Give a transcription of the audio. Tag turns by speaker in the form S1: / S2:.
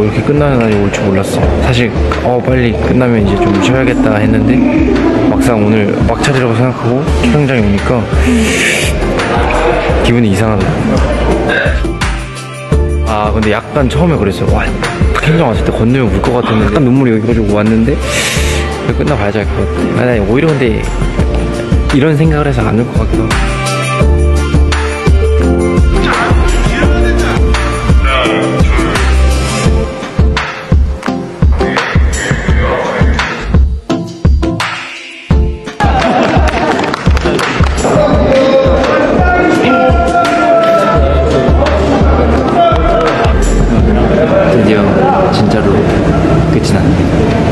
S1: 어 이렇게 끝나는 날이 올 줄 몰랐어. 사실 어 빨리 끝나면 이제 좀 쉬어야겠다 했는데 막상 오늘 막차리라고 생각하고 촬영장에 오니까 기분이 이상하다. 아 근데 약간 처음에 그랬어요 와 캠장 왔을 때 건너면 울 것 같았는데 약간 눈물이 여기 가지고 왔는데 끝나봐야지 알것 같아. 아, 나 오히려 근데 이런 생각을 해서 안울것 같기도 하고 드디어 진짜로 끝이 났네요.